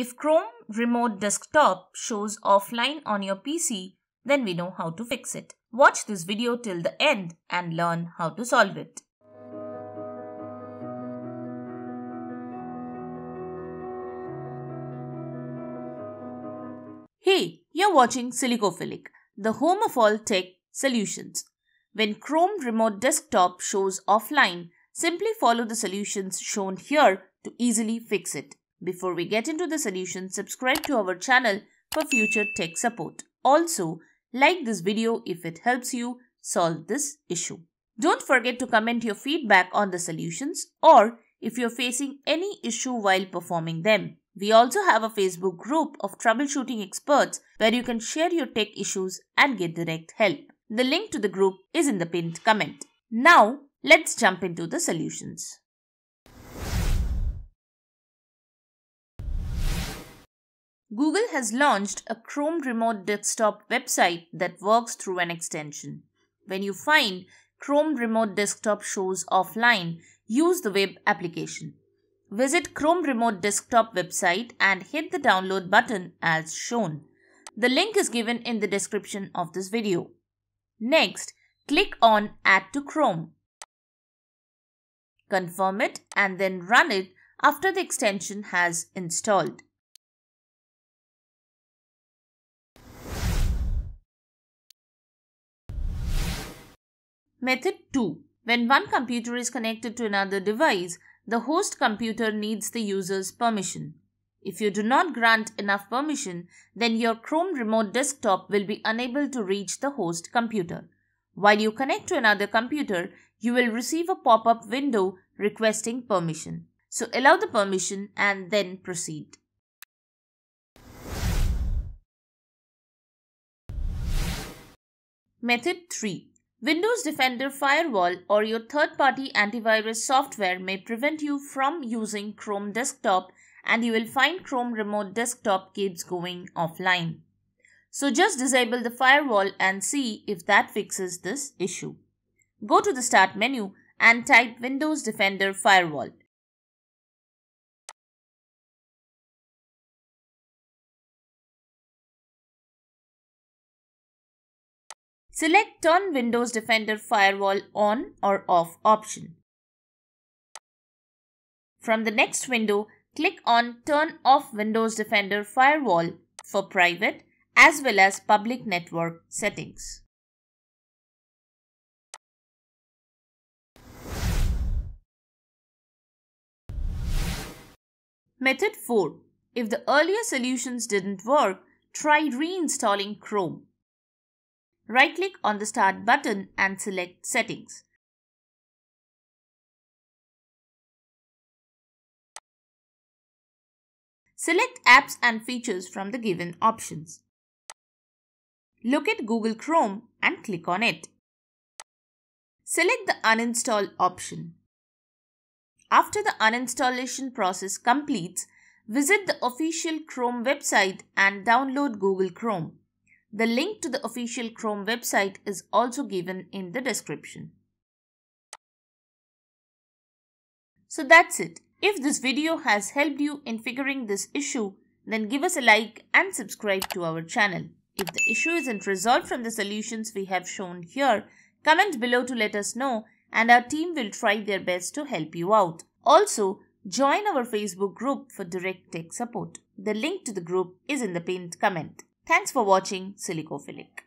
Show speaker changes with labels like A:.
A: If Chrome Remote Desktop shows offline on your PC, then we know how to fix it. Watch this video till the end and learn how to solve it. Hey, you're watching Silicophilic, the home of all tech solutions. When Chrome Remote Desktop shows offline, simply follow the solutions shown here to easily fix it. Before we get into the solution, subscribe to our channel for future tech support. Also, like this video if it helps you solve this issue. Don't forget to comment your feedback on the solutions or if you're facing any issue while performing them. We also have a Facebook group of troubleshooting experts where you can share your tech issues and get direct help. The link to the group is in the pinned comment. Now, let's jump into the solutions. Google has launched a Chrome Remote Desktop website that works through an extension. When you find Chrome Remote Desktop shows offline, use the web application. Visit Chrome Remote Desktop website and hit the download button as shown. The link is given in the description of this video. Next, click on Add to Chrome. Confirm it and then run it after the extension has installed. Method 2. When one computer is connected to another device, the host computer needs the user's permission. If you do not grant enough permission, then your Chrome Remote Desktop will be unable to reach the host computer. While you connect to another computer, you will receive a pop-up window requesting permission. So allow the permission and then proceed. Method 3. Windows Defender Firewall or your third-party antivirus software may prevent you from using Chrome Desktop and you will find Chrome Remote Desktop keeps going offline. So just disable the firewall and see if that fixes this issue. Go to the Start menu and type Windows Defender Firewall. Select Turn Windows Defender Firewall on or off option. From the next window, click on Turn off Windows Defender Firewall for private as well as public network settings. Method 4. If the earlier solutions didn't work, try reinstalling Chrome. Right-click on the Start button and select Settings. Select Apps and Features from the given options. Locate Google Chrome and click on it. Select the Uninstall option. After the uninstallation process completes, visit the official Chrome website and download Google Chrome. The link to the official Chrome website is also given in the description. So that's it. If this video has helped you in figuring this issue, then give us a like and subscribe to our channel. If the issue isn't resolved from the solutions we have shown here, comment below to let us know and our team will try their best to help you out. Also, join our Facebook group for direct tech support. The link to the group is in the pinned comment. Thanks for watching Silicophilic.